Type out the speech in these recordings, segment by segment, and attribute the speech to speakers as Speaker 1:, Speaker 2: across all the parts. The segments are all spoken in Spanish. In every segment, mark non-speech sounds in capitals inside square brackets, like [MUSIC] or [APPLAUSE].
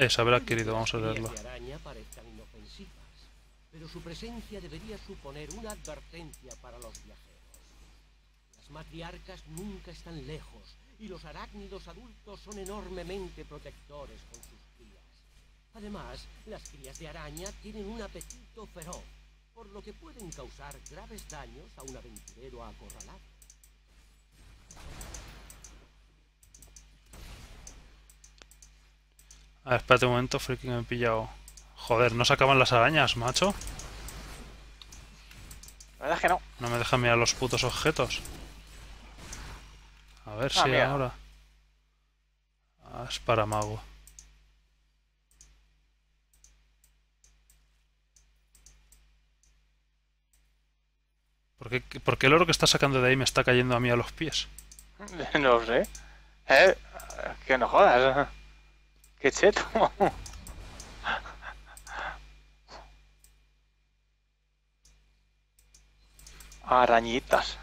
Speaker 1: Es haber adquirido, vamos a leerlo.
Speaker 2: pero su presencia debería suponer una advertencia para los viajeros. Las matriarcas nunca están lejos y los arácnidos adultos son enormemente protectores con sus crías. Además, las crías de araña tienen un apetito feroz, por lo que pueden causar graves daños a un aventurero acorralado.
Speaker 1: A ver, espérate un momento, friki, me he pillado. Joder, no se acaban las arañas, macho.
Speaker 3: La verdad es que no.
Speaker 1: No me dejan mirar los putos objetos. A ver
Speaker 3: Ah,
Speaker 1: si
Speaker 3: mira.
Speaker 1: ahora. Ah, es para mago. ¿Por qué, por qué el oro que está sacando de ahí me está cayendo a mí a los pies? [LAUGHS]
Speaker 3: No sé. Eh, que no jodas. Qué cheto. [LAUGHS] Arañitas.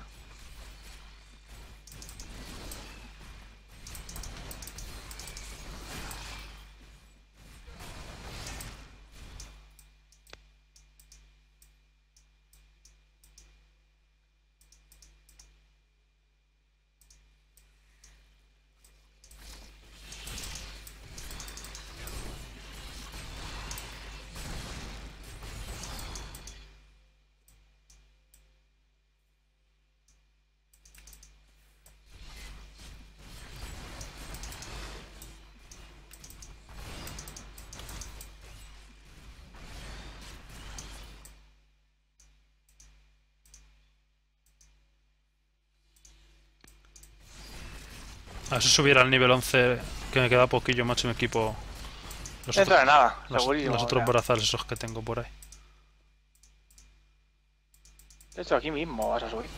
Speaker 1: A ver si subiera al nivel 11, que me queda poquillo, macho, me equipo los,
Speaker 3: Dentro
Speaker 1: otros-
Speaker 3: de nada,
Speaker 1: los- los otros brazales esos que tengo por ahí.
Speaker 3: De hecho, aquí mismo vas a subir.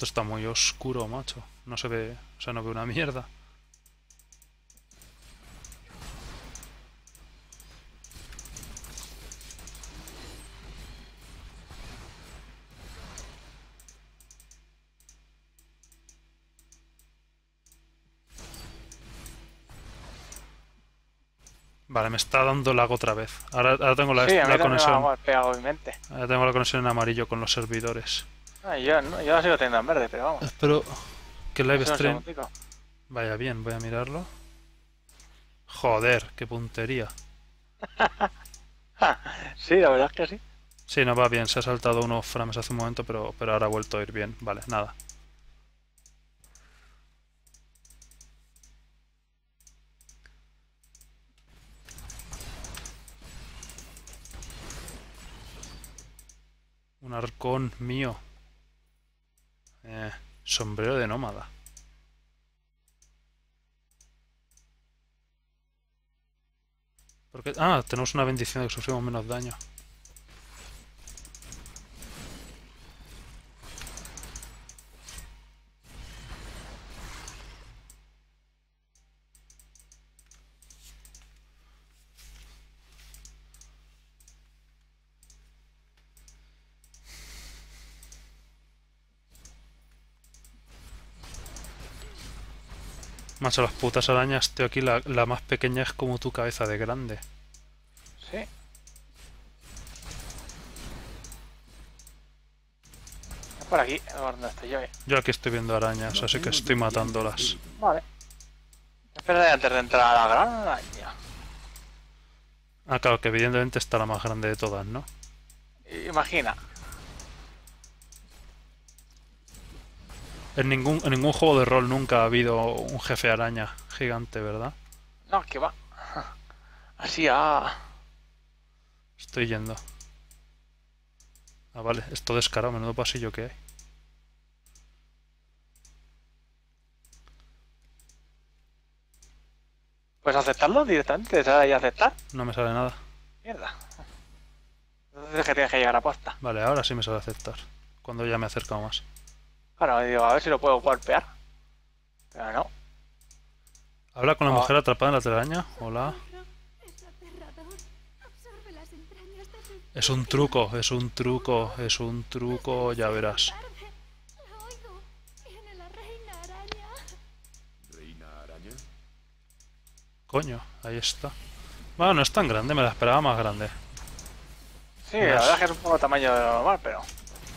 Speaker 1: Esto está muy oscuro, macho. No se ve, o sea, no veo una mierda. Vale, me está dando lag otra vez. Ahora, ahora tengo la,
Speaker 3: sí, a mí
Speaker 1: la
Speaker 3: también me
Speaker 1: conexión.
Speaker 3: ha golpeado mi mente.
Speaker 1: Ahora tengo la conexión en amarillo con los servidores.
Speaker 3: Ah, yo, no, yo la sigo teniendo en verde, pero vamos.
Speaker 1: Espero que el live stream vaya bien, voy a mirarlo. Joder, qué puntería. [LAUGHS]
Speaker 3: Sí, la verdad es que sí.
Speaker 1: Sí, no va bien, se ha saltado unos frames hace un momento, pero, pero ahora ha vuelto a ir bien. Vale, nada. Un arcón mío. Sombrero de nómada. ¿Por qué? Ah, tenemos una bendición de que sufrimos menos daño. Macho, las putas arañas, tío, aquí la, la más pequeña es como tu cabeza de grande.
Speaker 3: Sí. Por aquí, donde estoy yo. eh.
Speaker 1: Yo aquí estoy viendo arañas, así que estoy matándolas.
Speaker 3: Vale. Espera antes de entrar a la gran araña.
Speaker 1: Ah, claro, que evidentemente está la más grande de todas, ¿no?
Speaker 3: Imagina.
Speaker 1: En ningún, ningún juego de rol nunca ha habido un jefe araña gigante, ¿verdad?
Speaker 3: No, que va. [LAUGHS] Así a...
Speaker 1: Estoy yendo. Ah, vale, esto descarado, menudo pasillo que hay.
Speaker 3: Pues aceptarlo directamente, ¿sabes? Aceptar.
Speaker 1: No me sale nada.
Speaker 3: Mierda. Entonces es que tienes que llegar a posta.
Speaker 1: Vale, ahora sí me sale aceptar. Cuando ya me he acercado más.
Speaker 3: Claro, digo, a ver si lo puedo golpear. Pero no.
Speaker 1: Habla con la
Speaker 3: Ah.
Speaker 1: mujer atrapada en la telaraña. Hola.
Speaker 4: Es
Speaker 1: un truco, es un truco, es un truco, ya verás.
Speaker 4: tarde. La oigo. Viene la reina araña.
Speaker 5: ¿Reina araña?
Speaker 1: Coño, ahí está. Bueno, no es tan grande, me la esperaba más grande.
Speaker 3: Sí, la verdad es que es un poco tamaño de lo normal, pero.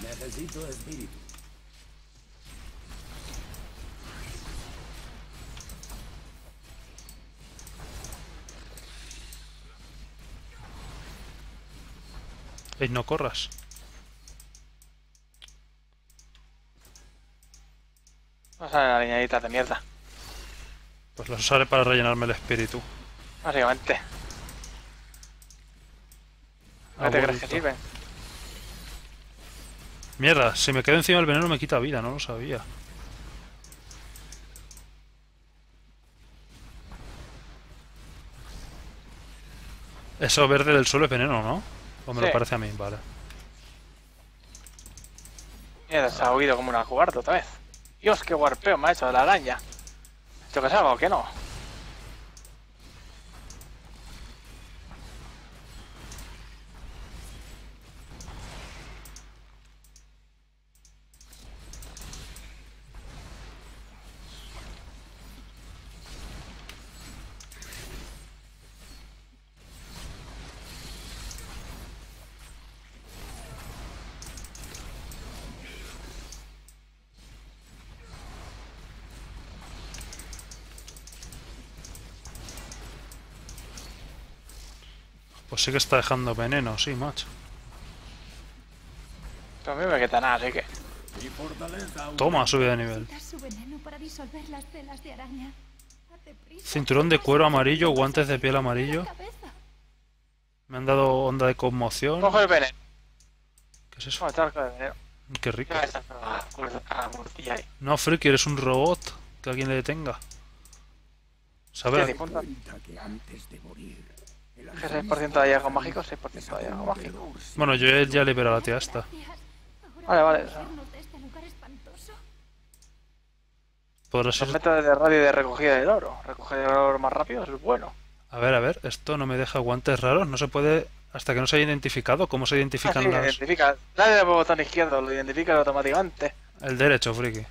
Speaker 5: Necesito espíritu.
Speaker 1: Ey, no corras.
Speaker 3: No salen arañaditas de mierda.
Speaker 1: Pues las usaré para rellenarme el espíritu.
Speaker 3: Básicamente. ¿No te crees que sirven?
Speaker 1: Mierda, si me quedo encima del veneno me quita vida, no lo sabía. Eso verde del suelo es veneno, ¿no? O me lo parece a mí, vale.
Speaker 3: Mierda, se ha oído como una cobarde otra vez. Dios, qué guarpeo me ha hecho de la araña. ¿Esto que es algo o qué no?
Speaker 1: Sí que está dejando veneno, sí, macho.
Speaker 3: A mí me queda nada, así que.
Speaker 1: Toma, sube de nivel. Cinturón de cuero amarillo, guantes de piel amarillo. Me han dado onda de conmoción.
Speaker 3: Cojo el veneno.
Speaker 1: ¿Qué es eso? Qué rico. No, Friki, eres un robot. Que alguien le detenga.
Speaker 5: Morir. El
Speaker 3: ¿Qué 6% de hallazgo mágico? 6% de hallazgo mágico.
Speaker 1: Bueno, yo ya he liberado a la tía esta.
Speaker 3: Vale, vale.
Speaker 4: espantoso.
Speaker 1: Podrás
Speaker 3: Los métodos de radio de recogida del oro. Recoger el oro más rápido es bueno.
Speaker 1: A ver, a ver, esto no me deja guantes raros. No se puede... Hasta que no se haya identificado. ¿Cómo se
Speaker 3: Ah,
Speaker 1: identifican
Speaker 3: sí,
Speaker 1: las...?
Speaker 3: identifica. Dale al botón izquierdo, lo identifica automáticamente.
Speaker 1: El derecho, Friki.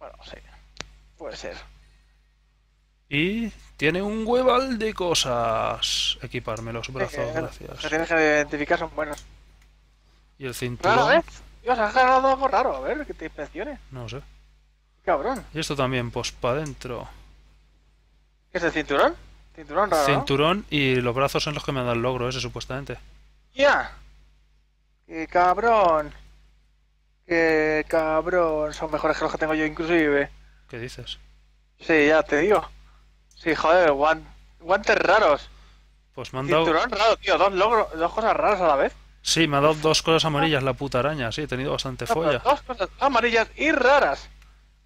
Speaker 3: Bueno, sí. Puede ser.
Speaker 1: Y... Tiene un hueval de cosas. Equiparme los brazos,
Speaker 3: que-
Speaker 1: gracias.
Speaker 3: Los tienes que identificar son buenos.
Speaker 1: Y el cinturón...
Speaker 3: ¿ves? Dios, has ganado algo raro. A ver, que te inspeccione.
Speaker 1: No sé.
Speaker 3: Cabrón.
Speaker 1: Y esto también, pues para adentro.
Speaker 3: ¿Qué es el cinturón? Cinturón raro. ¿no?
Speaker 1: Cinturón y los brazos son los que me dan el logro ese, supuestamente.
Speaker 3: ¡Ya! ¡Qué cabrón! ¡Qué cabrón! Son mejores que los que tengo yo, inclusive.
Speaker 1: ¿Qué dices?
Speaker 3: Sí, ya te digo. Sí, joder, guan- guantes raros.
Speaker 1: Pues me han dado...
Speaker 3: Cinturón raro, tío. Dos, logros, dos cosas raras a la vez.
Speaker 1: Sí, me ha dado dos cosas amarillas la puta araña. Sí, he tenido bastante
Speaker 3: No,
Speaker 1: folla.
Speaker 3: dos cosas amarillas y raras.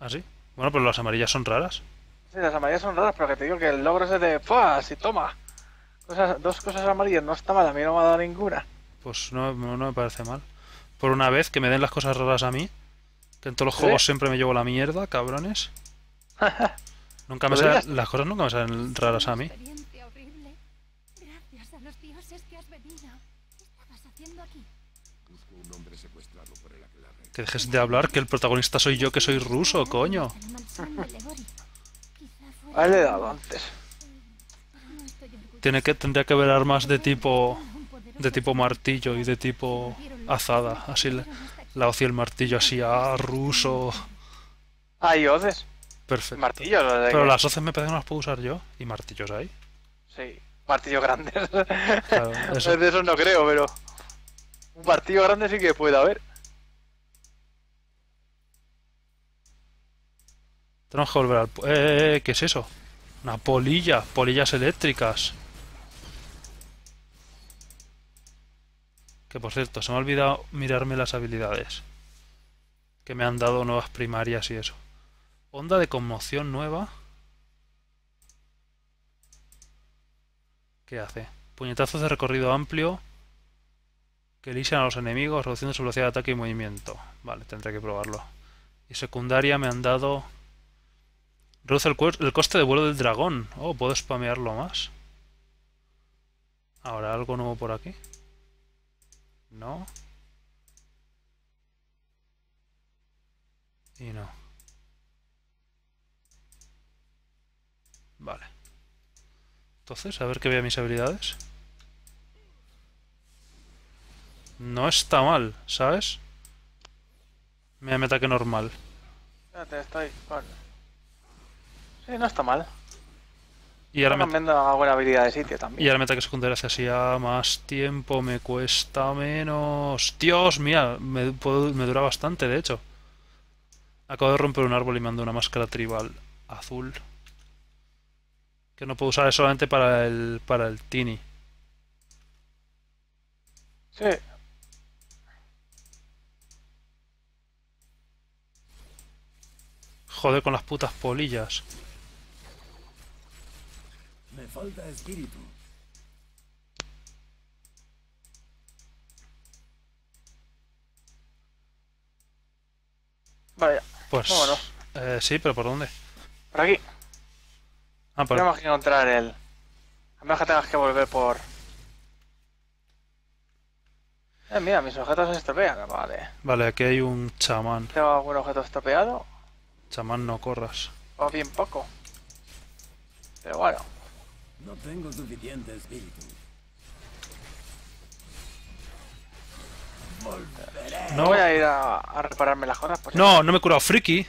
Speaker 1: ¿Ah, sí? Bueno, pero las amarillas son raras.
Speaker 3: Sí, las amarillas son raras, pero que te digo que el logro es de... ¡Pua! Si toma. Cosas, dos cosas amarillas no está mal, a mí no me ha dado ninguna.
Speaker 1: Pues no, no me parece mal. Por una vez que me den las cosas raras a mí. Que en todos los
Speaker 3: ¿Sí?
Speaker 1: juegos siempre me llevo la mierda, cabrones. [LAUGHS] Nunca me
Speaker 3: Podrías-
Speaker 1: salen, las cosas nunca me salen raras a mí.
Speaker 4: Experiencia horrible. Gracias a los dioses que has venido. ¿Qué estabas haciendo aquí?
Speaker 5: Busco un hombre secuestrado por el aquelarre.
Speaker 1: Que dejes de hablar, que el protagonista soy yo, que soy ruso, coño. [LAUGHS]
Speaker 3: A él le he dado antes.
Speaker 1: Tiene que, tendría que haber armas de tipo de tipo martillo y de tipo azada. Así la, la hoz y el martillo así, ah, ruso.
Speaker 3: Hay hoces.
Speaker 1: Perfecto.
Speaker 3: Martillos. lo de
Speaker 1: Pero
Speaker 3: que-
Speaker 1: las hoces me parece que no las puedo usar yo. Y martillos hay.
Speaker 3: Sí, martillos grandes. [LAUGHS]
Speaker 1: Claro, eso.
Speaker 3: De esos no creo, pero... Un martillo grande sí que puede haber.
Speaker 1: Tenemos que volver al... eh, ¿qué es eso? Una polilla, polillas eléctricas. Que por cierto, se me ha olvidado mirarme las habilidades. Que me han dado nuevas primarias y eso. Onda de conmoción nueva. ¿Qué hace? Puñetazos de recorrido amplio que lisian a los enemigos, reduciendo su velocidad de ataque y movimiento. Vale, tendré que probarlo. Y secundaria me han dado... Reduce el, el coste de vuelo del dragón. Oh, puedo spamearlo más. Ahora, ¿algo nuevo por aquí? No. Y no. Vale. Entonces, a ver que vea mis habilidades. No está mal, ¿sabes? Me mi ataque normal.
Speaker 3: Espérate, estoy con... Sí, no está mal.
Speaker 1: Y ahora,
Speaker 3: Está
Speaker 1: me,
Speaker 3: buena habilidad de sitio
Speaker 1: y
Speaker 3: también.
Speaker 1: ahora mi ataque secundario hace así a más tiempo, me cuesta menos. Dios, mira, me, puedo- me dura bastante, de hecho. Acabo de romper un árbol y me ando una máscara tribal azul. Que no puedo usar es solamente para el, para el Tini.
Speaker 3: Sí,
Speaker 1: Joder con las putas polillas.
Speaker 5: Me falta espíritu.
Speaker 3: vale, ya.
Speaker 1: Pues.
Speaker 3: Vámonos.
Speaker 1: eh, sí, pero ¿por dónde?
Speaker 3: Por aquí.
Speaker 1: Ah, por.
Speaker 3: Tenemos que encontrar el... A menos que tengas que volver por... Eh, mira, mis objetos se estropean. Vale.
Speaker 1: Vale, aquí hay un chamán.
Speaker 3: ¿Tengo algún objeto estropeado?
Speaker 1: Chamán, no corras.
Speaker 3: O bien poco. Pero bueno.
Speaker 5: No tengo suficiente espíritu. Volveré.
Speaker 1: No,
Speaker 3: Voy a ir a, a repararme las cosas. Pues
Speaker 1: no, no me he curado, friki.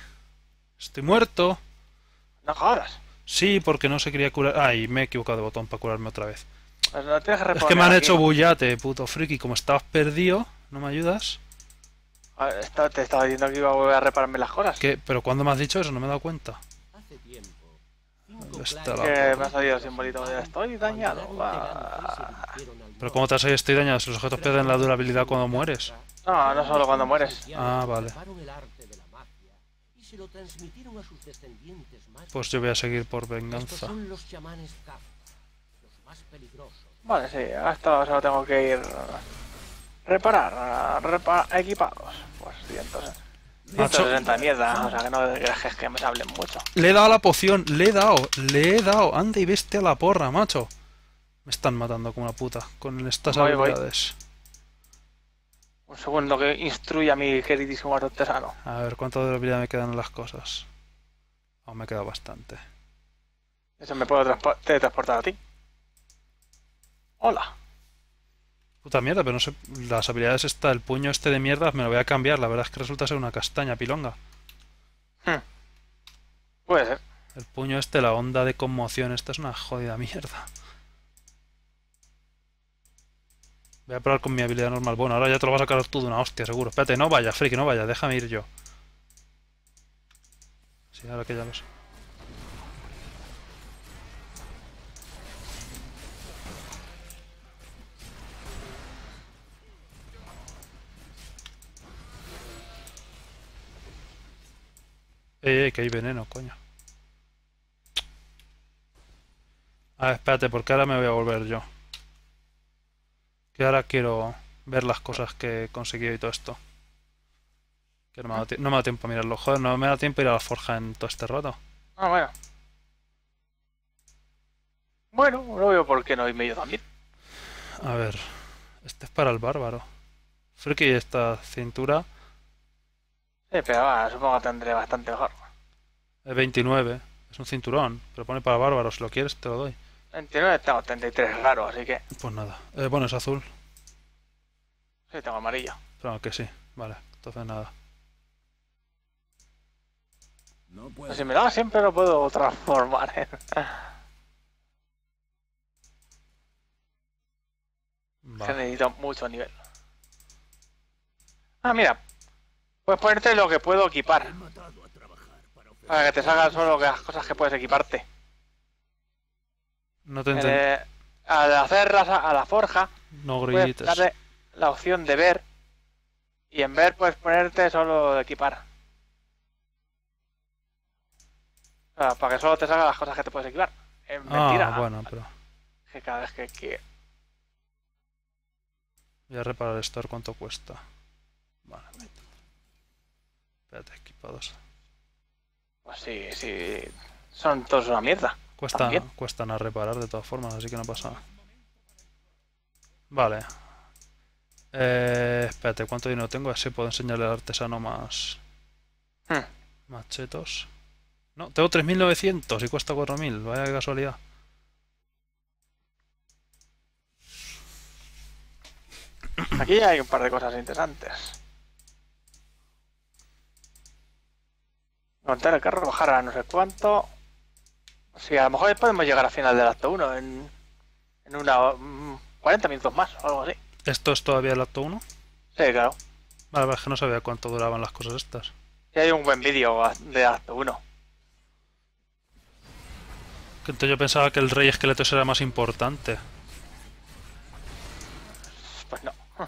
Speaker 1: Estoy muerto.
Speaker 3: No jodas.
Speaker 1: Sí, porque no se quería curar. Ay, me he equivocado de botón para curarme otra vez.
Speaker 3: Pues no tienes que
Speaker 1: Es que me han
Speaker 3: aquí.
Speaker 1: hecho bullate, puto friki. Como estabas perdido, ¿no me ayudas?
Speaker 3: A ver, esta- te estaba diciendo que iba a volver a repararme las cosas.
Speaker 1: ¿Qué? ¿Pero cuándo me has dicho eso? No me he dado cuenta.
Speaker 6: Hace tiempo, cinco
Speaker 1: ¿Dónde está la-
Speaker 3: Que me ha salido el simbolito de estoy dañado. Ah.
Speaker 1: Pero ¿cómo te a ir? Estoy dañado. Si los objetos pierden la durabilidad cuando mueres.
Speaker 3: No, no solo cuando mueres.
Speaker 1: Ah, vale.
Speaker 6: Atraparon el arte de la magia y se lo transmitieron a sus descendientes más
Speaker 1: Pues yo voy a seguir por
Speaker 6: Estos
Speaker 1: venganza.
Speaker 6: son los chamanes Kafka, los más peligrosos.
Speaker 3: Vale, sí, esto solo tengo que ir. Reparar, equipados. Pues sí, entonces.
Speaker 1: Macho.
Speaker 3: 160 de mierda, o sea que no dejes que me hablen mucho.
Speaker 1: Le he dado la poción, le he dado, le he dado. Anda y veste a la porra, macho. Me están matando como una puta con estas
Speaker 3: Voy, voy. Un segundo que instruya a mi queridísimo artesano.
Speaker 1: A ver, ¿cuánta durabilidad me quedan las cosas? Aún me queda bastante.
Speaker 3: Eso me puedo transpo- teletransportar a ti. Hola.
Speaker 1: Puta mierda, pero no sé. Las habilidades está, el puño este de mierda me lo voy a cambiar. La verdad es que resulta ser una castaña pilonga.
Speaker 3: Puede ser.
Speaker 1: El puño este, la onda de conmoción, esta es una jodida mierda. Voy a probar con mi habilidad normal. Bueno, ahora ya te lo vas a sacar tú de una hostia, seguro. Espérate, no vaya, friki, no vaya, déjame ir yo. Sí, ahora que ya lo sé. Eh, eh, que hay veneno, coño. Ah, espérate, porque ahora me voy a volver yo. Que ahora quiero ver las cosas que he conseguido y todo esto. Que no me ha dado, ti- no me ha dado tiempo a mirarlo. Joder, no me da tiempo a ir a la forja en todo este rato.
Speaker 3: Ah, bueno. Bueno, no veo por qué no irme yo también.
Speaker 1: A ver, este es para el bárbaro. Friki, esta cintura
Speaker 3: Sí, pero va, supongo que tendré bastante mejor.
Speaker 1: es 29. Es un cinturón, pero pone para bárbaro. Si lo quieres, te lo doy.
Speaker 3: 29 tengo 33 raro, así que
Speaker 1: Pues nada. Eh, bueno, es azul.
Speaker 3: sí, tengo amarillo.
Speaker 1: Pero que sí. Vale, entonces nada.
Speaker 5: No puedo.
Speaker 3: Pero si me da siempre lo puedo transformar. ¿eh? Que
Speaker 1: Vale.
Speaker 3: necesito mucho nivel. Ah, mira. Puedes ponerte lo que puedo equipar.
Speaker 5: Para
Speaker 3: que te salgan solo las cosas que puedes equiparte.
Speaker 1: No te
Speaker 3: eh, al hacer las- a la forja,
Speaker 1: No
Speaker 3: puedes
Speaker 1: grillites.
Speaker 3: darle la opción de ver. Y en ver puedes ponerte solo equipar. O sea, para que solo te salgan las cosas que te puedes equipar. Es mentira.
Speaker 1: Ah, bueno, pero.
Speaker 3: Que cada vez que quiero.
Speaker 1: Voy a reparar esto, a ver cuánto cuesta. Vale. Espérate, equipados.
Speaker 3: Pues sí, sí. Son todos una mierda.
Speaker 1: Cuesta,
Speaker 3: También.
Speaker 1: cuestan a reparar de todas formas, así que no pasa nada. Vale. Eh, espérate, ¿cuánto dinero tengo? Así puedo enseñarle al artesano más...
Speaker 3: Hmm.
Speaker 1: Más chetos. No, tengo 3.900 y cuesta 4.000. Vaya casualidad.
Speaker 3: Aquí hay un par de cosas interesantes. Montar el carro, bajar a no sé cuánto. Sí, a lo mejor podemos llegar al final del acto 1 en, en una mm, 40 minutos más o algo así.
Speaker 1: ¿Esto es todavía el acto 1?
Speaker 3: Sí, claro.
Speaker 1: Vale, es que no sabía cuánto duraban las cosas estas.
Speaker 3: Sí, hay un buen vídeo de acto 1.
Speaker 1: Que Entonces yo pensaba que el rey esqueleto era más importante.
Speaker 3: Pues no. [LAUGHS]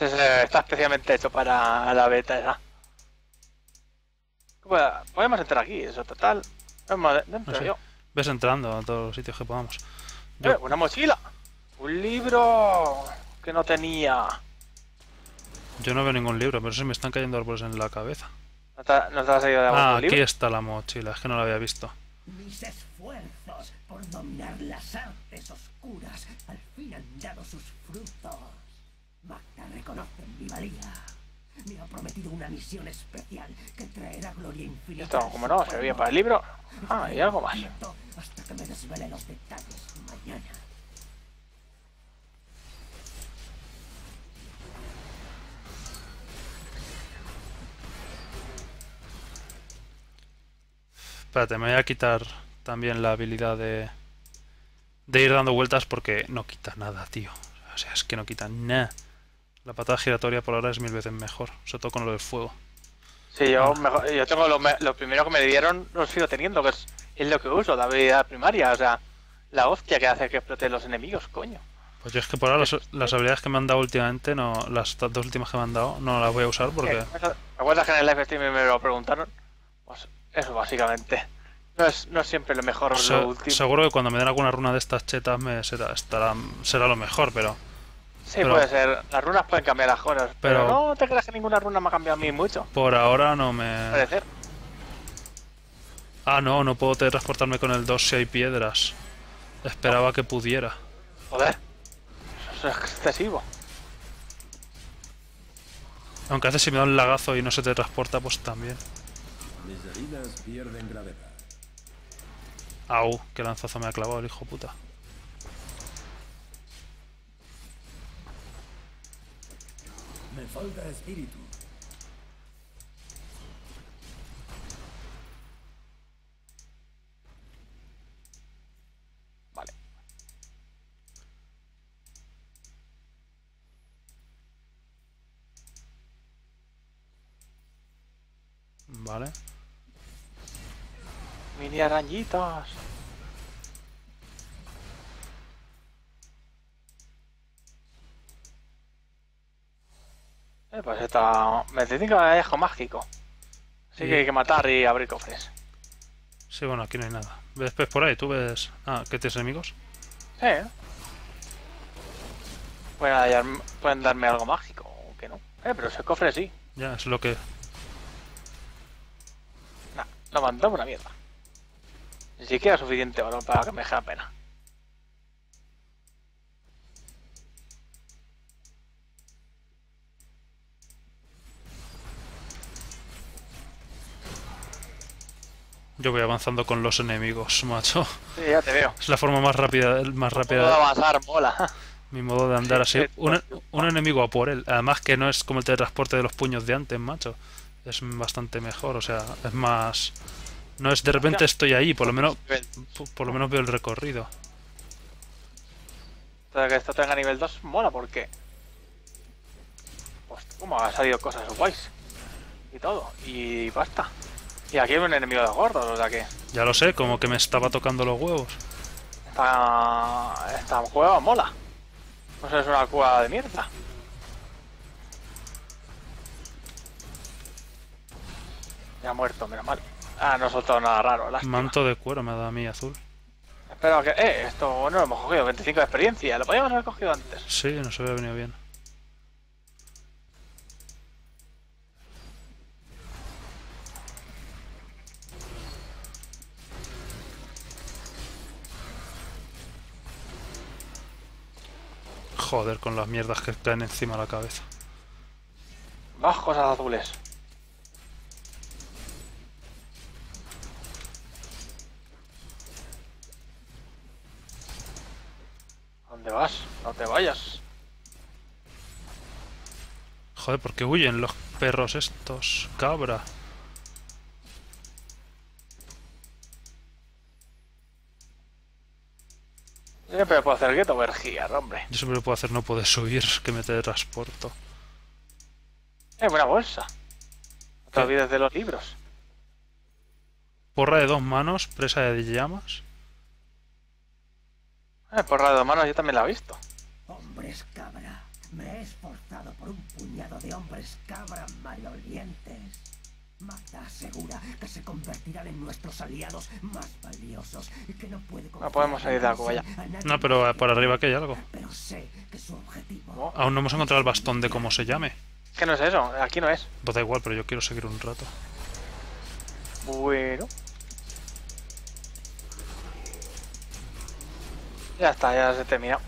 Speaker 3: Está especialmente hecho para la beta esa. Bueno, Podemos entrar aquí, eso total. Vamos dentro
Speaker 1: No sé.
Speaker 3: yo.
Speaker 1: Ves entrando a todos los sitios que podamos.
Speaker 3: Eh,
Speaker 1: Yo,
Speaker 3: una mochila. Un libro que no tenía.
Speaker 1: yo no veo ningún libro, pero se me están cayendo árboles en la cabeza.
Speaker 3: ¿No te, no te has ido de
Speaker 1: Ah, aquí
Speaker 3: libro?
Speaker 1: está la mochila, es que no la había visto.
Speaker 6: Mis esfuerzos por dominar las artes oscuras al fin han dado sus frutos. Magda reconoce mi valía. Me ha prometido una misión especial que traerá gloria infinita.
Speaker 3: Esto,
Speaker 6: a
Speaker 3: como no, servía para el libro. Ah, y algo más.
Speaker 6: Hasta que me desvele los detalles mañana.
Speaker 1: Espérate, me voy a quitar también la habilidad de, de ir dando vueltas porque no quita nada, tío. O sea, es que no quita nada. La patada giratoria por ahora es mil veces mejor, sobre todo con lo del fuego.
Speaker 3: Sí, yo, mejor- yo tengo lo, me- lo primero que me dieron, lo sigo teniendo, que es, es lo que uso, la habilidad primaria. O sea, la hostia que hace que exploten los enemigos, coño.
Speaker 1: Pues yo es que por ahora las, las habilidades que me han dado últimamente, no las dos últimas que me han dado, no las voy a usar porque...
Speaker 3: Eh, ¿Me acuerdas que en el live stream me lo preguntaron? Pues eso, básicamente. No es, no es siempre lo mejor
Speaker 1: Se-
Speaker 3: lo último.
Speaker 1: seguro que cuando me den alguna runa de estas chetas me será, estará, será lo mejor, pero...
Speaker 3: Sí,
Speaker 1: pero-
Speaker 3: puede ser. Las runas pueden cambiar las cosas. Pero,
Speaker 1: pero-
Speaker 3: no te creas que ninguna runa me ha cambiado a mí mucho.
Speaker 1: Por ahora no me...
Speaker 3: Puede ser.
Speaker 1: Ah, no, no puedo teletransportarme con el 2 si hay piedras. Esperaba que pudiera.
Speaker 3: Joder. Eso es excesivo.
Speaker 1: Aunque hace si me da un lagazo y no se teletransporta, pues también.
Speaker 5: Mis heridas pierden gravedad.
Speaker 1: Au, qué lanzazo me ha clavado el hijo puta.
Speaker 5: Me falta espíritu.
Speaker 3: Vale.
Speaker 1: Vale.
Speaker 3: Mini arañitas. Esta... Me dicen que es mágico. Así
Speaker 1: Sí.
Speaker 3: que hay que matar y abrir cofres.
Speaker 1: Sí, bueno, aquí no hay nada. ¿Ves pues por ahí? ¿Tú ves...? Ah, ¿qué tienes enemigos?
Speaker 3: Sí. Pueden, hallar- pueden darme algo mágico, o que no. Eh, pero ese cofre sí.
Speaker 1: Ya, es lo que...
Speaker 3: Nah, lo mandó una mierda. Ni siquiera suficiente oro para que me deje la pena.
Speaker 1: Yo voy avanzando con los enemigos, macho.
Speaker 3: Sí, ya te veo.
Speaker 1: Es la forma más rápida, más rápida
Speaker 3: avanzar, mola.
Speaker 1: mi modo de andar
Speaker 3: Sí,
Speaker 1: así.
Speaker 3: sí,
Speaker 1: Un, un enemigo a por él. Además que no es como el teletransporte de los puños de antes, macho. Es bastante mejor, o sea, es más... No es de repente estoy ahí, por lo menos, por, lo menos veo el recorrido.
Speaker 3: Que esto tenga nivel 2 mola porque. Pues, como ha salido cosas guays. Y todo. Y basta. Y aquí hay un enemigo de gordos, o sea que.
Speaker 1: Ya lo sé, como que me estaba tocando los huevos.
Speaker 3: Esta, esta cueva mola. No sé, es una cueva de mierda. Ya ha muerto, menos mal. Ah, no he soltado nada raro. Lástima.
Speaker 1: Manto de cuero me da a mí azul.
Speaker 3: Espera que. Eh, esto no lo hemos cogido. 25 de experiencia. Lo podíamos haber cogido antes.
Speaker 1: Sí, nos había venido bien. Joder, con las mierdas que caen encima de la cabeza.
Speaker 3: Más cosas azules. ¿Dónde vas? No te vayas.
Speaker 1: Joder, ¿por qué huyen los perros estos? Cabra.
Speaker 3: Yo siempre puedo hacer gueto vergía, hombre.
Speaker 1: Yo siempre lo puedo hacer, no puedes subir, que me teletransporto.
Speaker 3: Eh, buena bolsa. No te olvides de los libros.
Speaker 1: Porra de dos manos, presa de llamas.
Speaker 3: Eh, porra de dos manos yo también la he visto.
Speaker 6: Hombres cabra. Me he esforzado por un puñado de hombres cabra malolientes. Magda asegura que se convertirán en nuestros aliados más valiosos y que no puede
Speaker 3: No podemos salir de la cueva ya.
Speaker 1: No, pero eh, por arriba que hay algo.
Speaker 6: Pero sé que su objetivo
Speaker 3: No.
Speaker 1: Aún no hemos encontrado el bastón de cómo se llame.
Speaker 3: Es que no es eso, aquí no es.
Speaker 1: Pues da igual, pero yo quiero seguir un rato.
Speaker 3: Bueno. Ya está, ya se terminó.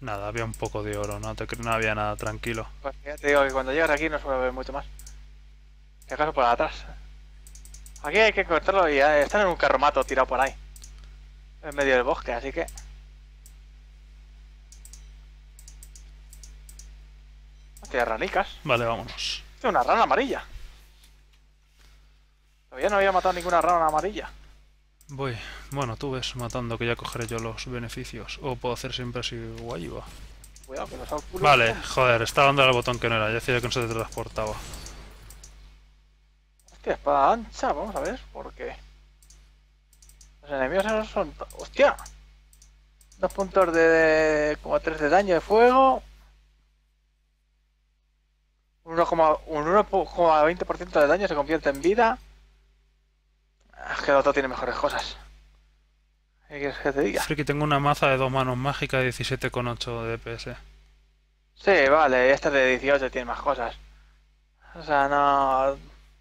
Speaker 1: Nada, había un poco de oro, no, te no había nada, tranquilo.
Speaker 3: Pues ya te digo que cuando llegas aquí no suele haber mucho más. Si acaso por atrás. Aquí hay que cortarlo y están en un carromato tirado por ahí. En medio del bosque, así que. Hostia, ranicas.
Speaker 1: Vale, vámonos.
Speaker 3: Una rana amarilla. Todavía no había matado ninguna rana amarilla.
Speaker 1: Voy. Bueno, tú ves matando que ya cogeré yo los beneficios. O puedo hacer siempre así guay va.
Speaker 3: Cuidado que.
Speaker 1: Vale, joder, estaba dando al botón que no era, ya decía que no se teletransportaba.
Speaker 3: Hostia, espada ancha, vamos a ver, porque. Los enemigos esos son. ¡Hostia! Dos puntos de, como 3 de daño de fuego. Un 1,20% un 1,20% de daño se convierte en vida. Es que el otro tiene mejores cosas. ¿Qué quieres que te diga?
Speaker 1: Friki, tengo una maza de dos manos mágica de 17,8 de DPS.
Speaker 3: Sí, vale, este de 18 tiene más cosas. O sea, no.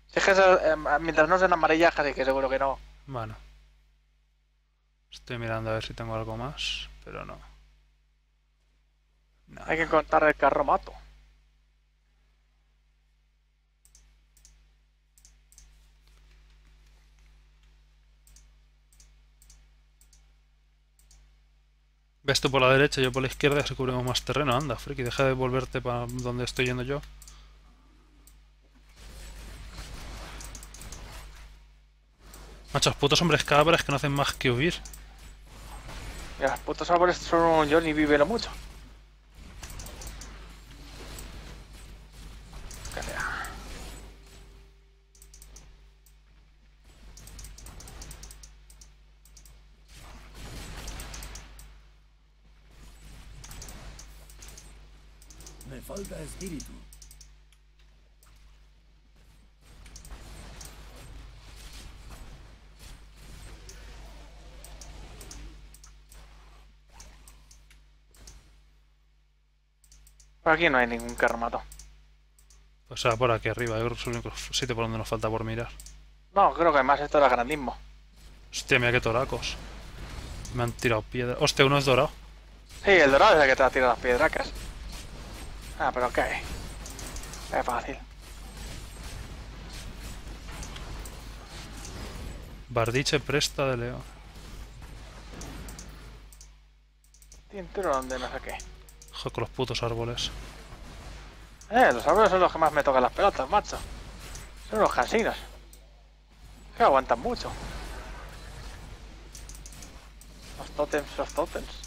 Speaker 3: Si es que eso, eh, mientras no sean amarillas, casi que seguro que no.
Speaker 1: Bueno. Estoy mirando a ver si tengo algo más, pero no. No.
Speaker 3: Hay que encontrar el carromato.
Speaker 1: Ves tú por la derecha, yo por la izquierda, así cubrimos más terreno. Anda, Friki, deja de volverte para donde estoy yendo yo. Machos, putos hombres cabras que no hacen más que huir.
Speaker 3: Los putos árboles son un Johnny vive lo mucho. Que sea.
Speaker 5: Me falta espíritu.
Speaker 3: Por aquí no hay ningún carromato.
Speaker 1: O sea, por aquí arriba, yo creo que es el único sitio por donde nos falta por mirar.
Speaker 3: No, creo que más esto era grandismo.
Speaker 1: Hostia, mira qué toracos. Me han tirado piedra. Hostia, uno es dorado.
Speaker 3: Sí, el dorado es el que te ha tirado las piedracas. Ah, pero ¿qué? Es fácil.
Speaker 1: Bardiche presta de león.
Speaker 3: Cinturón de no sé qué.
Speaker 1: Joder, con los putos árboles.
Speaker 3: Eh, los árboles son los que más me tocan las pelotas, macho. Son los casinos. Que aguantan mucho. Los totems, los totems.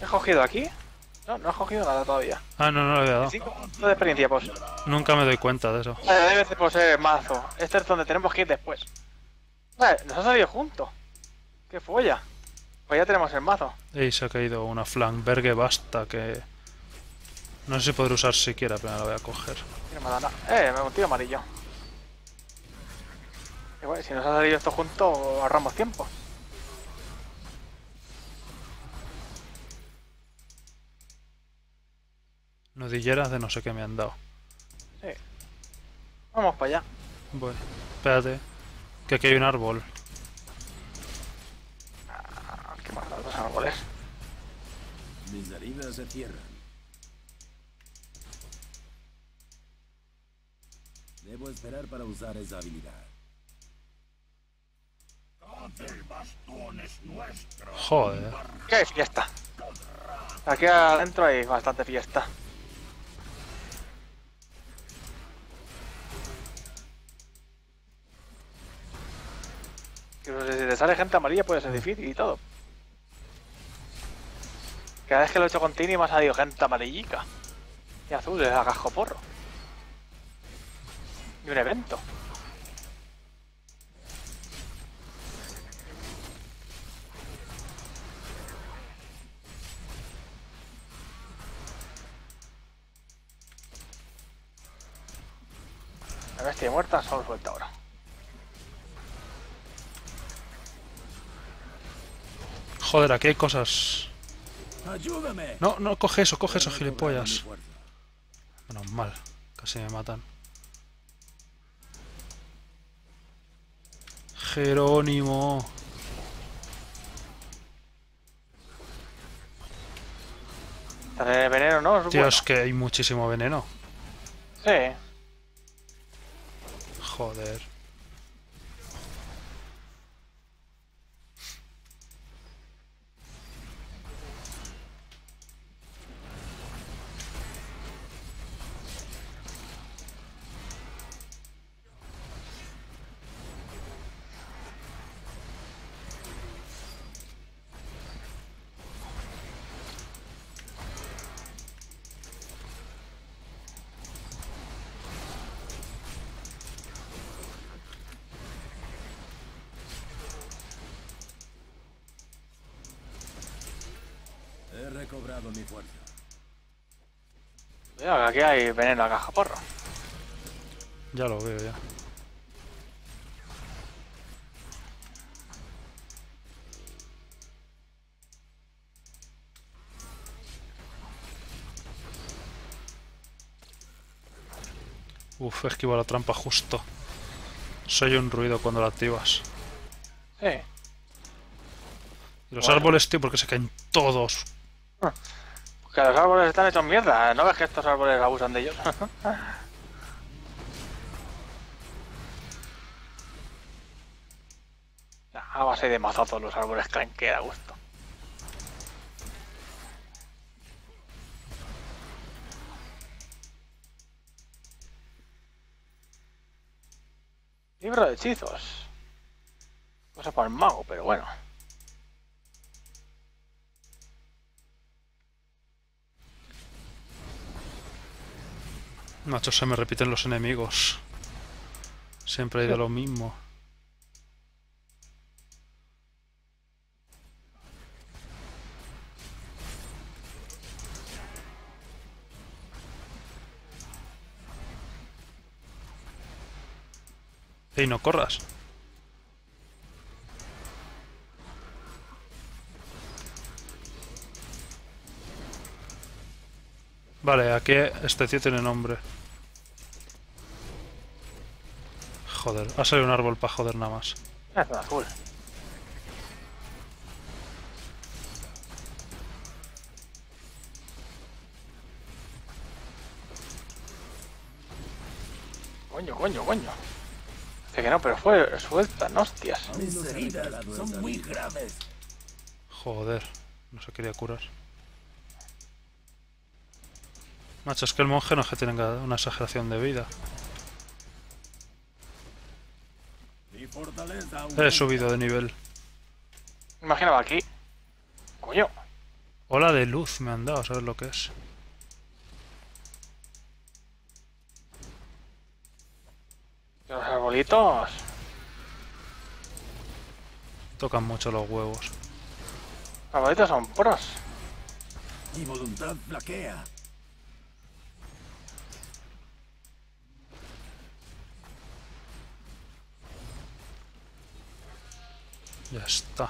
Speaker 3: ¿He cogido aquí? No, no he cogido nada todavía.
Speaker 1: Ah, no, no lo había dado.
Speaker 3: 5 puntos de experiencia, pues.
Speaker 1: Nunca me doy cuenta de eso.
Speaker 3: Vale, debe de poseer el mazo. Este es donde tenemos que ir después. Vale, nos ha salido juntos. ¡Qué folla! Pues ya tenemos el mazo.
Speaker 1: Ey, se ha caído una Flankberge basta que... No sé si podré usar siquiera, pero la voy a coger.
Speaker 3: Y no me da nada. Eh, me un tío amarillo. Si nos ha salido esto junto, ahorramos tiempo.
Speaker 1: Nudilleras de no sé qué me han dado.
Speaker 3: Sí. Vamos para allá.
Speaker 1: Voy. Espérate. Que aquí hay un árbol.
Speaker 3: Ah, qué más los árboles.
Speaker 5: Mis heridas se cierran. Debo esperar para usar esa habilidad.
Speaker 1: Joder.
Speaker 3: ¡Qué fiesta! Aquí adentro hay bastante fiesta. Sale gente amarilla puede ser difícil y todo. Cada vez que lo he hecho con Tini me ha salido gente amarillica. Y azul, es a porro. Y un evento. La bestia muerta solo suelta ahora.
Speaker 1: Joder, aquí hay cosas.
Speaker 5: ¡Ayúdame!
Speaker 1: No, no, coge eso, coge eso, gilipollas. Menos mal. Casi me matan. Jerónimo.
Speaker 3: Hace veneno, ¿no? Es
Speaker 1: Tío,
Speaker 3: bueno.
Speaker 1: es que hay muchísimo veneno.
Speaker 3: Sí.
Speaker 1: Joder.
Speaker 5: He recobrado mi fuerza.
Speaker 3: Cuidado, que aquí hay veneno a caja porro.
Speaker 1: Ya lo veo ya. Uf, esquivo la trampa justo. Soy un ruido cuando la activas. Y los
Speaker 3: Bueno.
Speaker 1: árboles, tío, porque se caen todos.
Speaker 3: Que los árboles están hechos mierda. ¿No ves que estos árboles abusan de ellos? [LAUGHS] A base de mazazos los árboles caen que da gusto. Libro de hechizos. Cosa para el mago, pero bueno.
Speaker 1: Macho, se me repiten los enemigos. Siempre hay de lo mismo. Ey, no corras. Vale, aquí este tío tiene nombre. Joder, ha salido un árbol para joder nada más.
Speaker 3: Azul. Coño, coño, coño. Dice que no, pero fue sueltan, hostias.
Speaker 5: Mis heridas son muy graves.
Speaker 1: Joder, no se quería curar. Macho, es que el monje no es que tenga una exageración de vida. He subido de nivel.
Speaker 3: Imaginaba aquí. Coño.
Speaker 1: Ola de luz me han dado, ¿sabes lo que es?
Speaker 3: Los arbolitos.
Speaker 1: Tocan mucho los huevos.
Speaker 3: Los arbolitos son pros.
Speaker 5: Mi voluntad flaquea.
Speaker 1: Ya está.